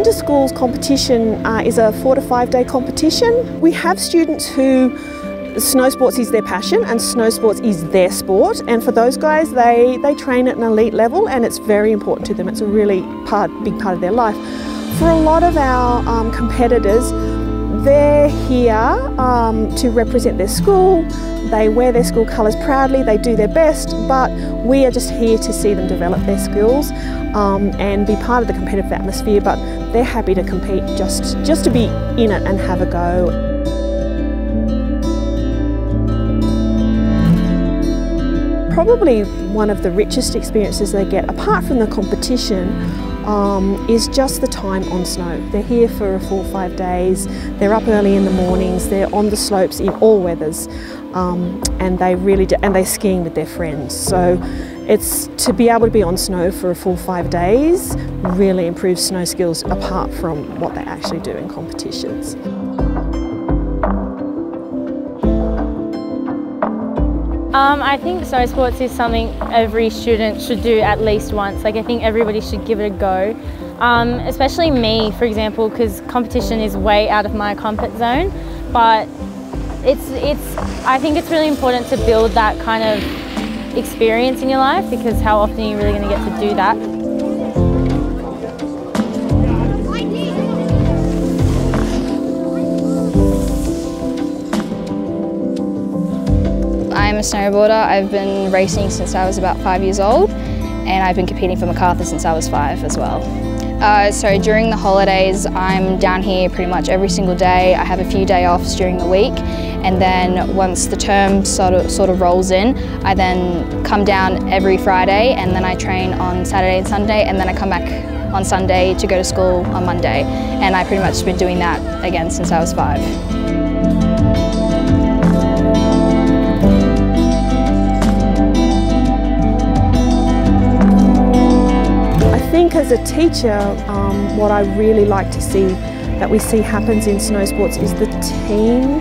inter-schools competition uh, is a four to five day competition. We have students who snow sports is their passion and snow sports is their sport and for those guys they, they train at an elite level and it's very important to them. It's a really part, big part of their life. For a lot of our um, competitors they're here um, to represent their school, they wear their school colours proudly, they do their best, but we are just here to see them develop their skills um, and be part of the competitive atmosphere, but they're happy to compete just, just to be in it and have a go. Probably one of the richest experiences they get, apart from the competition, um, is just the time on snow. They're here for four or five days, they're up early in the mornings, they're on the slopes in all weathers, um, and they really do, and they're skiing with their friends. So it's to be able to be on snow for a full five days really improves snow skills apart from what they actually do in competitions. Um, I think snow sports is something every student should do at least once. Like I think everybody should give it a go. Um, especially me, for example, because competition is way out of my comfort zone. But it's, it's, I think it's really important to build that kind of experience in your life because how often are you really going to get to do that? I'm a snowboarder. I've been racing since I was about five years old and I've been competing for Macarthur since I was five as well. Uh, so during the holidays I'm down here pretty much every single day. I have a few day offs during the week and then once the term sort of, sort of rolls in I then come down every Friday and then I train on Saturday and Sunday and then I come back on Sunday to go to school on Monday and I've pretty much been doing that again since I was five. As a teacher, um, what I really like to see that we see happens in snow sports is the team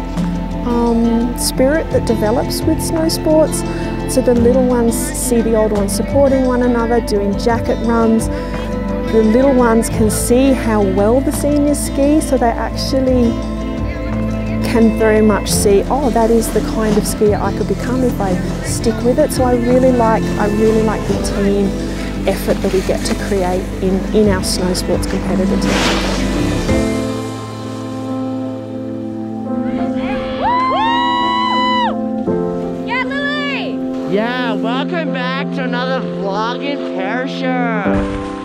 um, spirit that develops with snow sports. So the little ones see the older ones supporting one another, doing jacket runs. The little ones can see how well the seniors ski, so they actually can very much see, oh, that is the kind of skier I could become if I stick with it. So I really like, I really like the team effort that we get to create in, in our snow sports competitors. Yeah, welcome back to another vlog in Perisher.